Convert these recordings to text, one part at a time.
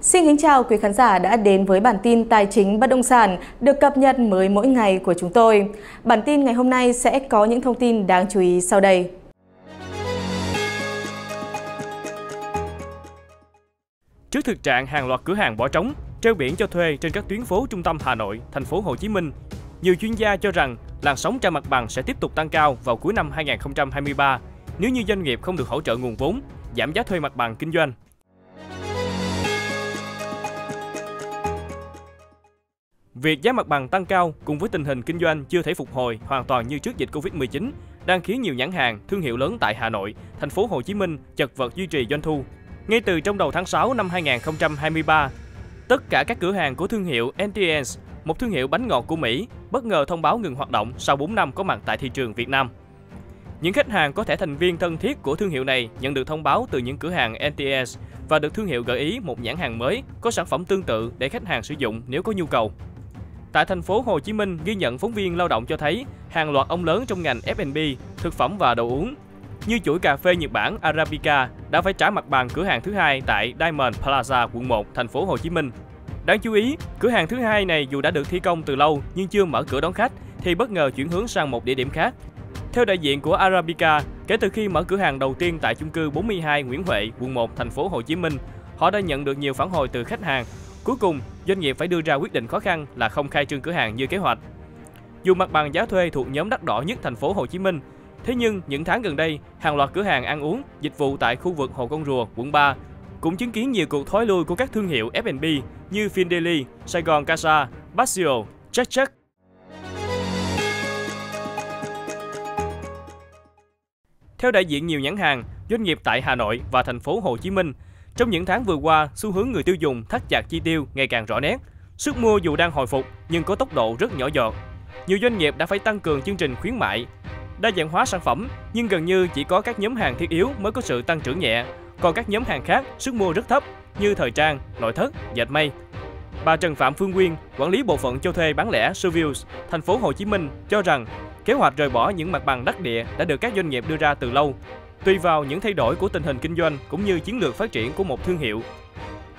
Xin kính chào quý khán giả đã đến với bản tin tài chính bất động sản được cập nhật mới mỗi ngày của chúng tôi. Bản tin ngày hôm nay sẽ có những thông tin đáng chú ý sau đây. Trước thực trạng hàng loạt cửa hàng bỏ trống, treo biển cho thuê trên các tuyến phố trung tâm Hà Nội, thành phố Hồ Chí Minh, nhiều chuyên gia cho rằng làn sóng trả mặt bằng sẽ tiếp tục tăng cao vào cuối năm 2023 nếu như doanh nghiệp không được hỗ trợ nguồn vốn, giảm giá thuê mặt bằng kinh doanh. Việc giá mặt bằng tăng cao cùng với tình hình kinh doanh chưa thể phục hồi hoàn toàn như trước dịch Covid-19 đang khiến nhiều nhãn hàng, thương hiệu lớn tại Hà Nội, thành phố Hồ Chí Minh chật vật duy trì doanh thu. Ngay từ trong đầu tháng 6 năm 2023, tất cả các cửa hàng của thương hiệu NTS, một thương hiệu bánh ngọt của Mỹ, bất ngờ thông báo ngừng hoạt động sau 4 năm có mặt tại thị trường Việt Nam. Những khách hàng có thẻ thành viên thân thiết của thương hiệu này nhận được thông báo từ những cửa hàng NTS và được thương hiệu gợi ý một nhãn hàng mới có sản phẩm tương tự để khách hàng sử dụng nếu có nhu cầu. Tại thành phố Hồ Chí Minh, ghi nhận phóng viên lao động cho thấy hàng loạt ông lớn trong ngành F&B, thực phẩm và đồ uống như chuỗi cà phê Nhật Bản Arabica đã phải trả mặt bằng cửa hàng thứ hai tại Diamond Plaza, quận 1, thành phố Hồ Chí Minh. Đáng chú ý, cửa hàng thứ hai này dù đã được thi công từ lâu nhưng chưa mở cửa đón khách thì bất ngờ chuyển hướng sang một địa điểm khác. Theo đại diện của Arabica, kể từ khi mở cửa hàng đầu tiên tại chung cư 42 Nguyễn Huệ, quận 1, thành phố Hồ Chí Minh, họ đã nhận được nhiều phản hồi từ khách hàng Cuối cùng, doanh nghiệp phải đưa ra quyết định khó khăn là không khai trương cửa hàng như kế hoạch. Dù mặt bằng giá thuê thuộc nhóm đắt đỏ nhất thành phố Hồ Chí Minh, thế nhưng những tháng gần đây, hàng loạt cửa hàng ăn uống, dịch vụ tại khu vực Hồ Con Rùa, quận 3 cũng chứng kiến nhiều cuộc thoái lui của các thương hiệu F&B như Findeli, Sài Gòn Casa, Basio, Chắc Chắc Theo đại diện nhiều nhãn hàng, doanh nghiệp tại Hà Nội và thành phố Hồ Chí Minh trong những tháng vừa qua, xu hướng người tiêu dùng thắt chặt chi tiêu ngày càng rõ nét. Sức mua dù đang hồi phục nhưng có tốc độ rất nhỏ giọt. Nhiều doanh nghiệp đã phải tăng cường chương trình khuyến mại, đa dạng hóa sản phẩm nhưng gần như chỉ có các nhóm hàng thiết yếu mới có sự tăng trưởng nhẹ, còn các nhóm hàng khác sức mua rất thấp như thời trang, nội thất, dệt may. Bà Trần Phạm Phương Nguyên, quản lý bộ phận cho thuê bán lẻ Servius, thành phố Hồ Chí Minh cho rằng kế hoạch rời bỏ những mặt bằng đắc địa đã được các doanh nghiệp đưa ra từ lâu tùy vào những thay đổi của tình hình kinh doanh cũng như chiến lược phát triển của một thương hiệu.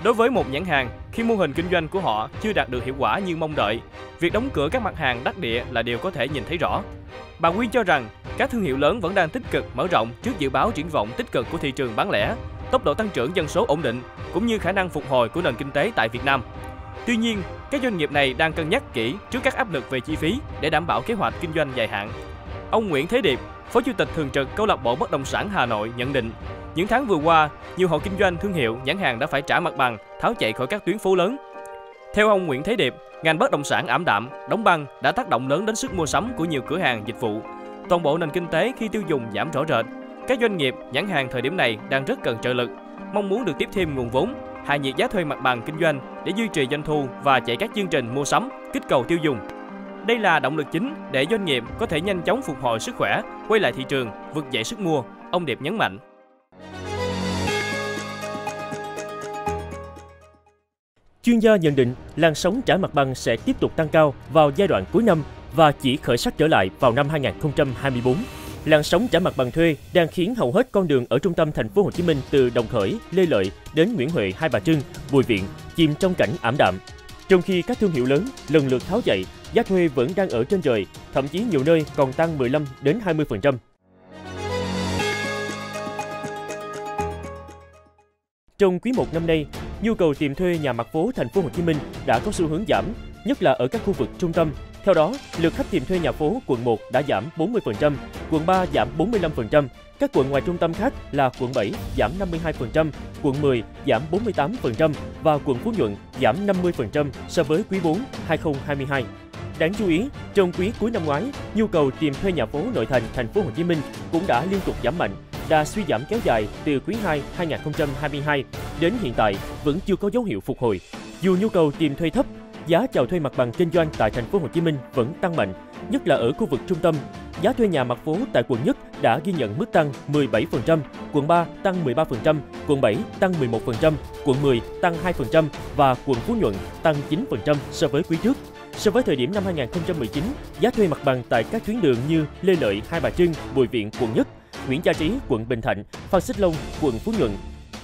Đối với một nhãn hàng, khi mô hình kinh doanh của họ chưa đạt được hiệu quả như mong đợi, việc đóng cửa các mặt hàng đắc địa là điều có thể nhìn thấy rõ. Bà Nguyên cho rằng các thương hiệu lớn vẫn đang tích cực mở rộng trước dự báo triển vọng tích cực của thị trường bán lẻ, tốc độ tăng trưởng dân số ổn định cũng như khả năng phục hồi của nền kinh tế tại Việt Nam. Tuy nhiên, các doanh nghiệp này đang cân nhắc kỹ trước các áp lực về chi phí để đảm bảo kế hoạch kinh doanh dài hạn. Ông Nguyễn Thế Điệp, Phó Chủ tịch thường trực Câu lạc bộ Bất động sản Hà Nội nhận định, những tháng vừa qua, nhiều hộ kinh doanh thương hiệu, nhãn hàng đã phải trả mặt bằng, tháo chạy khỏi các tuyến phố lớn. Theo ông Nguyễn Thế Điệp, ngành bất động sản ảm đạm, đóng băng đã tác động lớn đến sức mua sắm của nhiều cửa hàng dịch vụ. Toàn bộ nền kinh tế khi tiêu dùng giảm rõ rệt. Các doanh nghiệp, nhãn hàng thời điểm này đang rất cần trợ lực, mong muốn được tiếp thêm nguồn vốn, hạ nhiệt giá thuê mặt bằng kinh doanh để duy trì doanh thu và chạy các chương trình mua sắm, kích cầu tiêu dùng. Đây là động lực chính để doanh nghiệp có thể nhanh chóng phục hồi sức khỏe, quay lại thị trường, vực dậy sức mua, ông Điệp nhấn mạnh. Chuyên gia nhận định làn sóng trả mặt bằng sẽ tiếp tục tăng cao vào giai đoạn cuối năm và chỉ khởi sắc trở lại vào năm 2024. Làn sóng trả mặt bằng thuê đang khiến hầu hết con đường ở trung tâm thành phố Hồ Chí Minh từ Đồng Khởi, Lê Lợi đến Nguyễn Huệ, Hai Bà Trưng, Bùi Viện chìm trong cảnh ảm đạm. Trong khi các thương hiệu lớn lần lượt tháo chạy giá thuê vẫn đang ở trên trời, thậm chí nhiều nơi còn tăng 15 đến 20%. Trong quý 1 năm nay, nhu cầu tìm thuê nhà mặt phố thành phố Hồ Chí Minh đã có xu hướng giảm, nhất là ở các khu vực trung tâm. Theo đó, lượt khách tìm thuê nhà phố quận 1 đã giảm 40%, quận 3 giảm 45%, các quận ngoài trung tâm khác là quận 7 giảm 52%, quận 10 giảm 48% và quận Phú Nhuận giảm 50% so với quý 4 2022. Đáng chú ý, trong quý cuối năm ngoái, nhu cầu tìm thuê nhà phố nội thành thành phố Hồ Chí Minh cũng đã liên tục giảm mạnh. Đà suy giảm kéo dài từ quý 2 2022 đến hiện tại vẫn chưa có dấu hiệu phục hồi. Dù nhu cầu tìm thuê thấp, giá chào thuê mặt bằng kinh doanh tại thành phố Hồ Chí Minh vẫn tăng mạnh, nhất là ở khu vực trung tâm. Giá thuê nhà mặt phố tại quận Nhất đã ghi nhận mức tăng 17%, quận 3 tăng 13%, quận 7 tăng 11%, quận 10 tăng 2% và quận Phú Nhuận tăng 9% so với quý trước. So với thời điểm năm 2019, giá thuê mặt bằng tại các tuyến đường như Lê Lợi, Hai Bà Trưng, Bùi Viện, quận Nhất, Nguyễn Gia Trí, quận Bình Thạnh, Phan Xích Long, quận Phú Nhuận,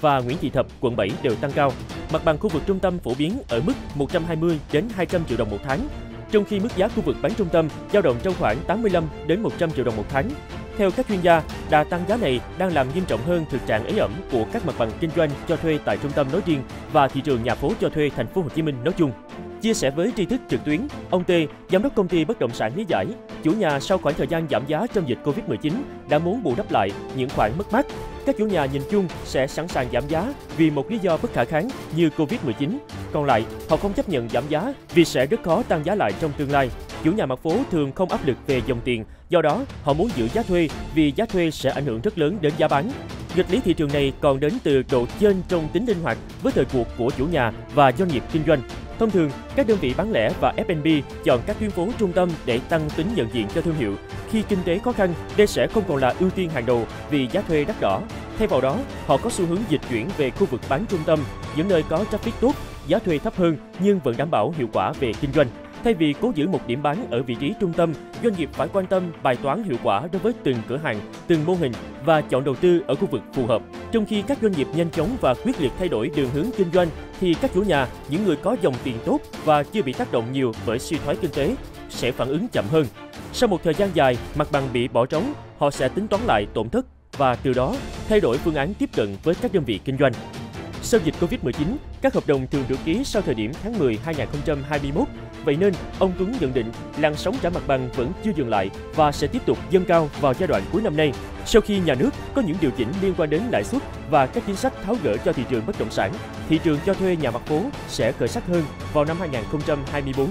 và Nguyễn Thị Thập, quận 7 đều tăng cao. Mặt bằng khu vực trung tâm phổ biến ở mức 120 đến 200 triệu đồng một tháng, trong khi mức giá khu vực bán trung tâm dao động trong khoảng 85 đến 100 triệu đồng một tháng. Theo các chuyên gia, đà tăng giá này đang làm nghiêm trọng hơn thực trạng ế ẩm của các mặt bằng kinh doanh cho thuê tại trung tâm nói riêng và thị trường nhà phố cho thuê thành phố Hồ Chí Minh nói chung. Chia sẻ với tri thức trực tuyến, ông T, giám đốc công ty bất động sản lý giải, chủ nhà sau khoảng thời gian giảm giá trong dịch Covid-19 đã muốn bù đắp lại những khoản mất mát. Các chủ nhà nhìn chung sẽ sẵn sàng giảm giá vì một lý do bất khả kháng như Covid-19. Còn lại, họ không chấp nhận giảm giá vì sẽ rất khó tăng giá lại trong tương lai. Chủ nhà mặt phố thường không áp lực về dòng tiền, do đó họ muốn giữ giá thuê vì giá thuê sẽ ảnh hưởng rất lớn đến giá bán. Nghịch lý thị trường này còn đến từ độ trên trong tính linh hoạt với thời cuộc của chủ nhà và doanh nghiệp kinh doanh. Thông thường, các đơn vị bán lẻ và F&B chọn các tuyến phố trung tâm để tăng tính nhận diện cho thương hiệu. Khi kinh tế khó khăn, đây sẽ không còn là ưu tiên hàng đầu vì giá thuê đắt đỏ. Thay vào đó, họ có xu hướng dịch chuyển về khu vực bán trung tâm, những nơi có traffic tốt, giá thuê thấp hơn nhưng vẫn đảm bảo hiệu quả về kinh doanh. Thay vì cố giữ một điểm bán ở vị trí trung tâm, doanh nghiệp phải quan tâm bài toán hiệu quả đối với từng cửa hàng, từng mô hình và chọn đầu tư ở khu vực phù hợp. Trong khi các doanh nghiệp nhanh chóng và quyết liệt thay đổi đường hướng kinh doanh, thì các chủ nhà, những người có dòng tiền tốt và chưa bị tác động nhiều bởi suy thoái kinh tế, sẽ phản ứng chậm hơn. Sau một thời gian dài, mặt bằng bị bỏ trống, họ sẽ tính toán lại tổn thất và từ đó thay đổi phương án tiếp cận với các đơn vị kinh doanh. Sau dịch Covid-19, các hợp đồng thường được ký sau thời điểm tháng 10 2021. Vậy nên, ông Tuấn nhận định làn sóng trả mặt bằng vẫn chưa dừng lại và sẽ tiếp tục dâng cao vào giai đoạn cuối năm nay. Sau khi nhà nước có những điều chỉnh liên quan đến lãi suất và các chính sách tháo gỡ cho thị trường bất động sản, thị trường cho thuê nhà mặt phố sẽ khởi sắc hơn vào năm 2024.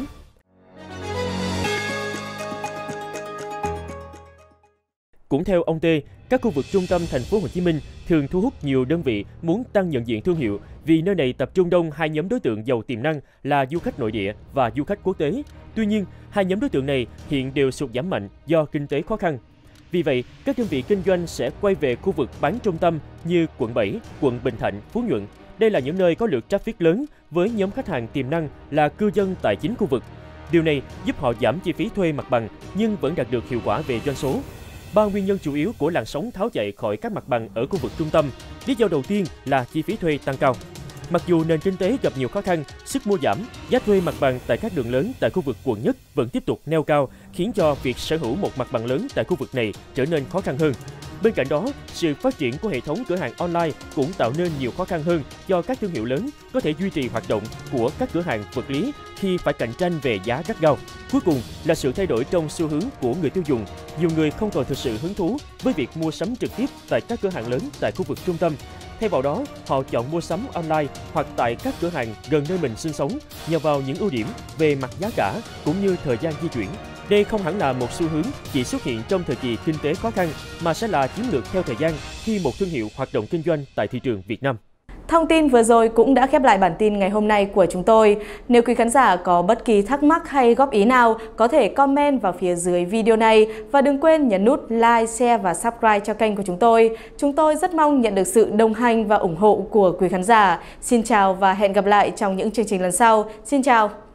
Cũng theo ông T, các khu vực trung tâm thành phố Hồ Chí Minh thường thu hút nhiều đơn vị muốn tăng nhận diện thương hiệu vì nơi này tập trung đông hai nhóm đối tượng giàu tiềm năng là du khách nội địa và du khách quốc tế. Tuy nhiên, hai nhóm đối tượng này hiện đều sụt giảm mạnh do kinh tế khó khăn. Vì vậy, các đơn vị kinh doanh sẽ quay về khu vực bán trung tâm như quận 7, quận Bình Thạnh, Phú Nhuận. Đây là những nơi có lượng traffic lớn với nhóm khách hàng tiềm năng là cư dân tại chính khu vực. Điều này giúp họ giảm chi phí thuê mặt bằng nhưng vẫn đạt được hiệu quả về doanh số Ba nguyên nhân chủ yếu của làn sóng tháo chạy khỏi các mặt bằng ở khu vực trung tâm. Lý do đầu tiên là chi phí thuê tăng cao. Mặc dù nền kinh tế gặp nhiều khó khăn, sức mua giảm, giá thuê mặt bằng tại các đường lớn tại khu vực quận nhất vẫn tiếp tục neo cao, khiến cho việc sở hữu một mặt bằng lớn tại khu vực này trở nên khó khăn hơn. Bên cạnh đó, sự phát triển của hệ thống cửa hàng online cũng tạo nên nhiều khó khăn hơn do các thương hiệu lớn có thể duy trì hoạt động của các cửa hàng vật lý khi phải cạnh tranh về giá gắt gao. Cuối cùng là sự thay đổi trong xu hướng của người tiêu dùng. Nhiều người không còn thực sự hứng thú với việc mua sắm trực tiếp tại các cửa hàng lớn tại khu vực trung tâm. Thay vào đó, họ chọn mua sắm online hoặc tại các cửa hàng gần nơi mình sinh sống nhờ vào những ưu điểm về mặt giá cả cũng như thời gian di chuyển. Đây không hẳn là một xu hướng chỉ xuất hiện trong thời kỳ kinh tế khó khăn mà sẽ là chiến lược theo thời gian khi một thương hiệu hoạt động kinh doanh tại thị trường Việt Nam. Thông tin vừa rồi cũng đã khép lại bản tin ngày hôm nay của chúng tôi. Nếu quý khán giả có bất kỳ thắc mắc hay góp ý nào, có thể comment vào phía dưới video này và đừng quên nhấn nút like, share và subscribe cho kênh của chúng tôi. Chúng tôi rất mong nhận được sự đồng hành và ủng hộ của quý khán giả. Xin chào và hẹn gặp lại trong những chương trình lần sau. Xin chào!